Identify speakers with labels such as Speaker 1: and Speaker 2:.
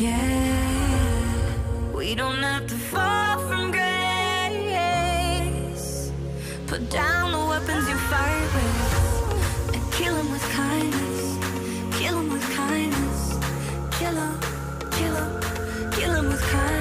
Speaker 1: Yeah, we don't have to fall from grace. Put down the weapons you fight with and kill them with kindness. Kill them with kindness. Kill them, kill them, kill them with kindness.